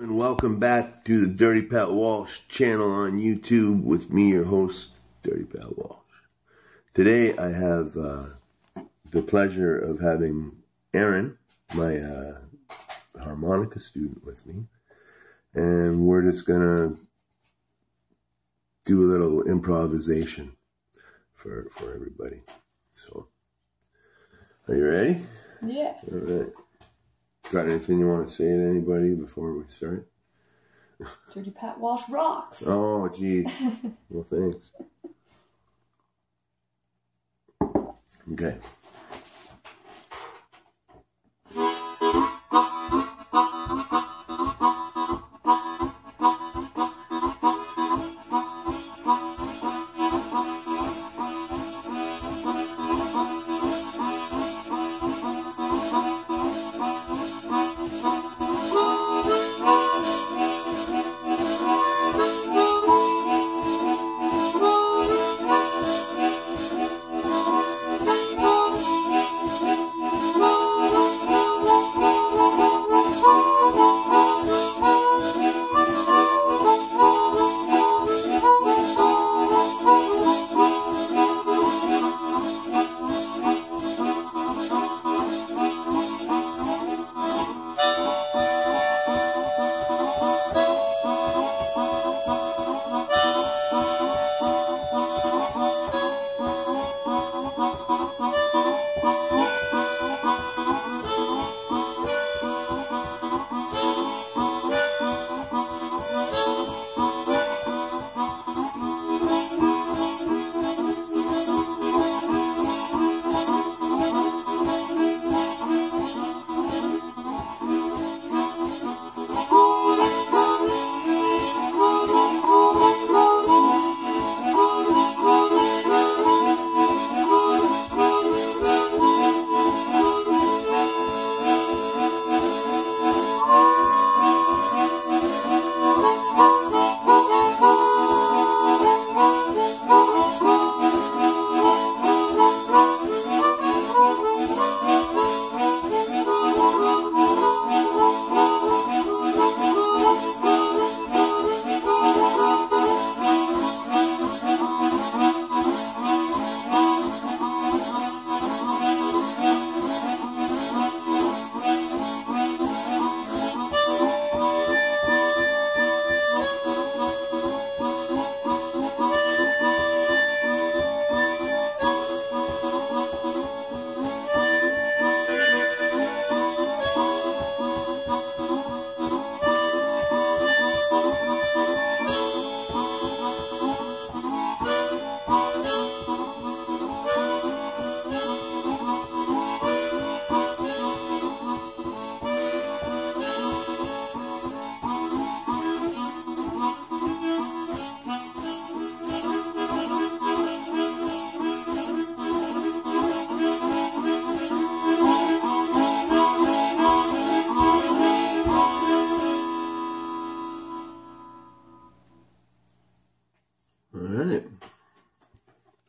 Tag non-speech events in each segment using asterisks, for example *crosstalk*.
And welcome back to the Dirty Pat Walsh channel on YouTube with me, your host, Dirty Pat Walsh. Today I have uh, the pleasure of having Aaron, my uh, harmonica student, with me. And we're just going to do a little improvisation for, for everybody. So, are you ready? Yeah. All right. Got anything you want to say to anybody before we start? Dirty Pat Walsh rocks. Oh, geez. *laughs* well, thanks. Okay.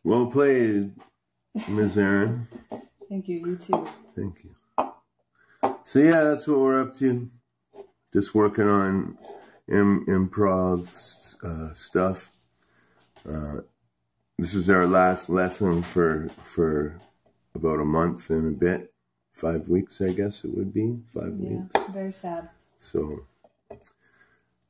Well played, Ms. Aaron. Thank you. You too. Thank you. So yeah, that's what we're up to. Just working on Im- improv uh, stuff. Uh, this is our last lesson for for about a month and a bit, five weeks, I guess it would be five Yeah. weeks. Very sad. So,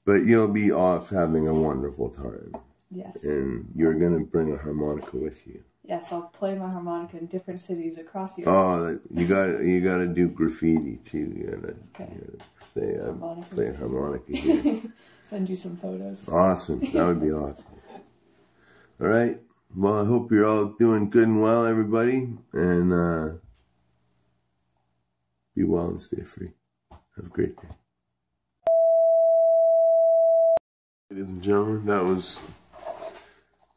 but you'll be off having a wonderful time, Yes. and you're gonna bring a harmonica with you. Yes, I'll play my harmonica in different cities across Europe. Oh, you got you got to do graffiti too. You Okay. gotta say I'm Harmonica. playing harmonica *laughs* here. Send you some photos. awesome, that would be *laughs* awesome. All right. Well, I hope you're all doing good and well, everybody, and uh, be well and stay free. Have a great day. Ladies and gentlemen, that was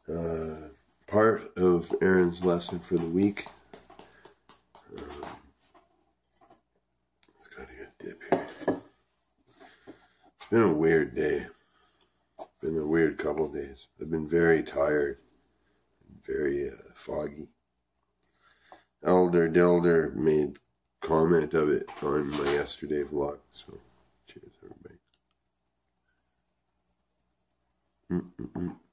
uh, part of Aaron's lesson for the week. Um, a dip here. It's been a weird day. It's been a weird couple days. I've been very tired, very uh, foggy. Elder Delder made comment of it on my yesterday vlog, so cheers everybody. Mm -mm -mm.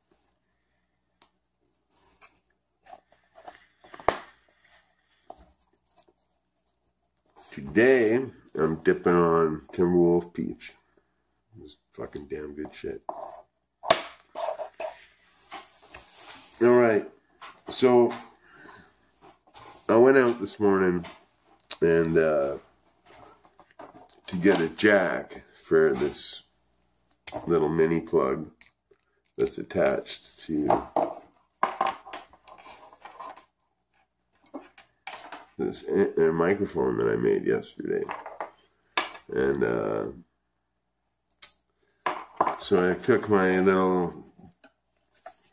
Today I'm dipping on Timberwolf Peach. It's fucking damn good shit. All right, so I went out this morning and uh, to get a jack for this little mini plug that's attached to this a microphone that I made yesterday. And uh, so I took my little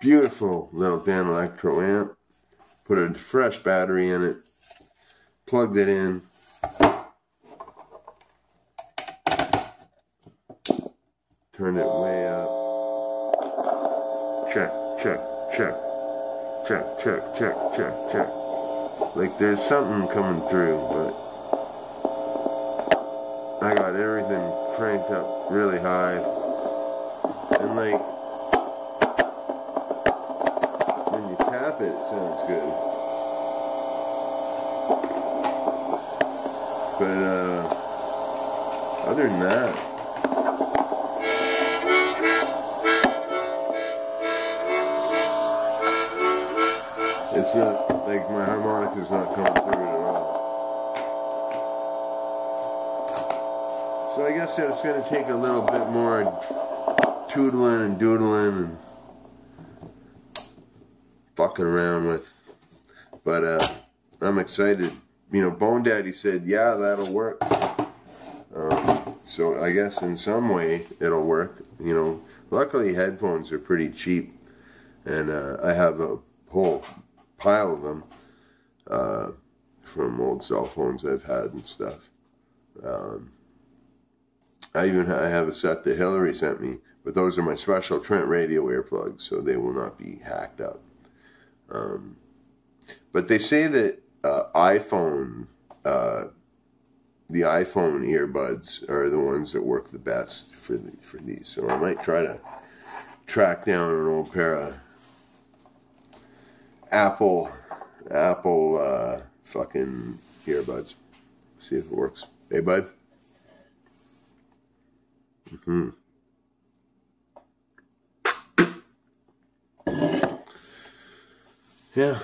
beautiful little Danelectro amp, put a fresh battery in it, plugged it in. Turned it way up. Check, check, check. Check, check, check, check, check. Like there's something coming through, but I got everything cranked up really high. And like when you tap it, it sounds good. But uh other than that, it's not like my harmonica's not coming through at all. So I guess it's going to take a little bit more tootling and doodling and fucking around with. But uh, I'm excited. You know, Bone Daddy said, yeah, that'll work. Um, so I guess in some way it'll work. You know, luckily headphones are pretty cheap. And uh, I have a whole pile of them uh, from old cell phones I've had and stuff. Um, I even I have a set that Hillary sent me, but those are my special Trent radio earplugs, so they will not be hacked up. Um, but they say that uh, iPhone, uh, the iPhone earbuds are the ones that work the best for the, for these. So I might try to track down an old pair of Apple Apple uh, fucking earbuds. See if it works. Hey, bud. Hmm. Yeah.